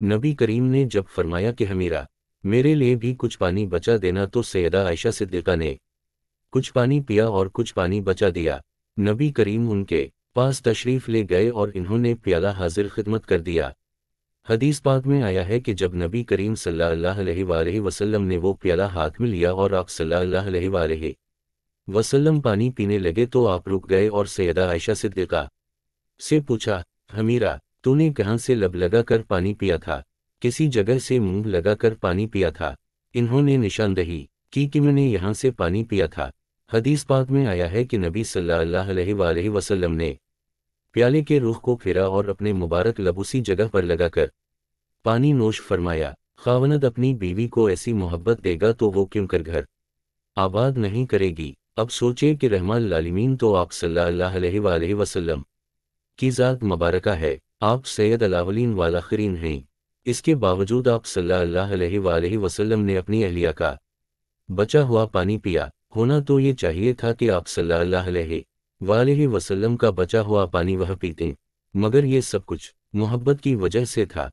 नबी करीम ने जब फरमाया कि हमीरा, मेरे लिए भी कुछ पानी बचा देना तो सैदा आयशा सिद्दीक़ा ने कुछ पानी पिया और कुछ पानी बचा दिया। नबी करीम उनके पास तशरीफ़ ले गए और इन्होंने प्याला हाजिर खिदमत कर दिया। हदीस पाक में आया है कि जब नबी करीम सल्लल्लाहु वसल्लम ने वो प्याला हाथ में लिया और आप सल्लल्लाहु अलैहि वसल्लम पानी पीने लगे तो आप रुक गए और सैयदा आयशा सिद्दीक़ा से पूछा, हमीरा तूने कहाँ से लब लगाकर पानी पिया था? किसी जगह से मुँह लगाकर पानी पिया था? इन्होंने निशानदही की कि मैंने यहाँ से पानी पिया था। हदीस पाक में आया है कि नबी सल्लल्लाहु वसल्लम ने प्याले के रुख को फेरा और अपने मुबारक लब उसी जगह पर लगाकर पानी नोश फरमाया, खावनद अपनी बीवी को ऐसी मोहब्बत देगा तो वो क्यों कर घर? आबाद नहीं करेगी। अब सोचे कि रहमान लालिमीन तो आप सल्लल्लाहु अलैहि वसल्लम की ज़ात मुबारका है। आप सैयद अलावलिन वालाखरीन हैं। इसके बावजूद आप सल्लल्लाहु अलैहि वसल्लम ने अपनी अहलिया का बचा हुआ पानी पिया। होना तो ये चाहिए था कि आप सल्लल्लाहु अलैहि का बचा हुआ पानी वह पीते। मगर ये सब कुछ मोहब्बत की वजह से था।